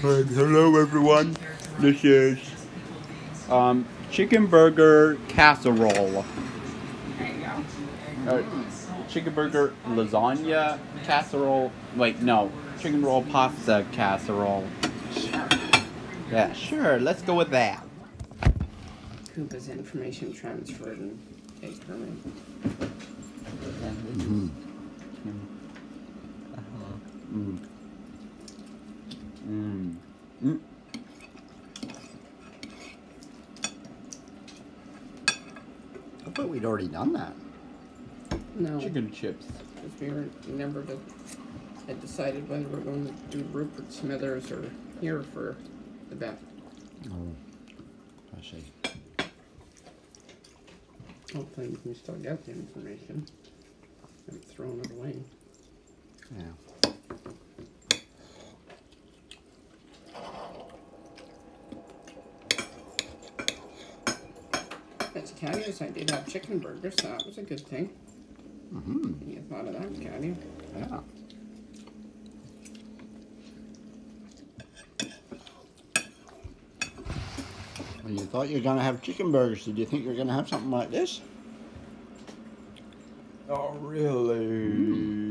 Hello, everyone. This is um, chicken burger casserole. There you go. Uh, chicken burger lasagna casserole. Wait, no. Chicken roll pasta casserole. Yeah, sure. Let's go with that. Koopa's information transferred and. Mm. Mm. Mm. I thought we'd already done that. No, Chicken chips. because we were never to, had decided whether we're going to do Rupert Smithers or here for the vet. Oh, I see. Hopefully we can still get the information. Haven't thrown it away. Yeah. That's Caddius. I did have chicken burgers, so that was a good thing. Mm-hmm. You thought of that, Caddy. Yeah. When you thought you were going to have chicken burgers, did you think you were going to have something like this? Oh, really?